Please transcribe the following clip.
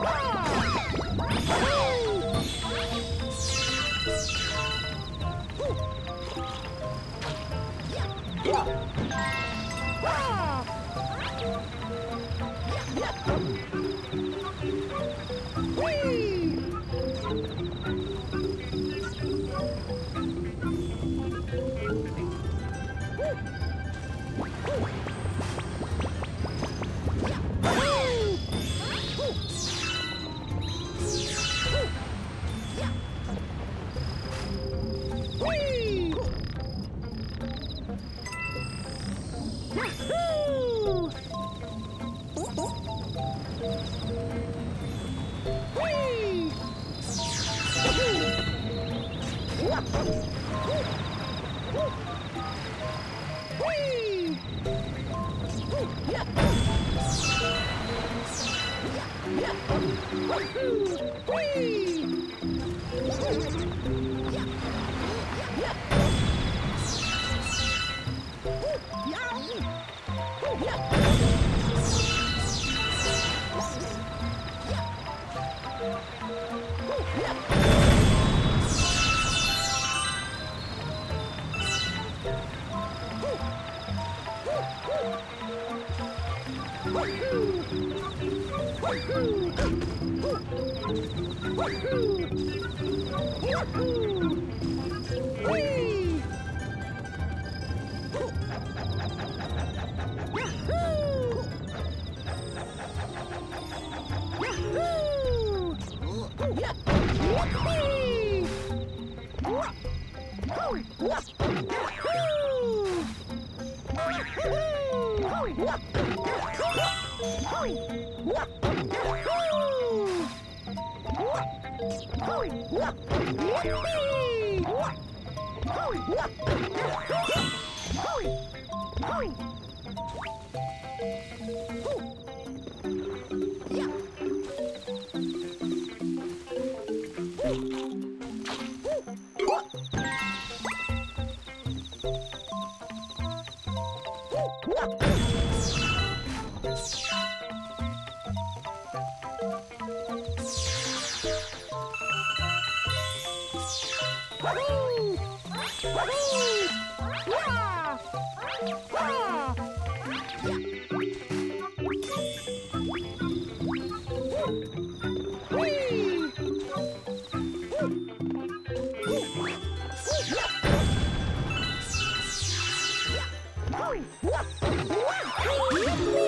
Wow! Yeah. Whee! Whoa! Hoi! Woo!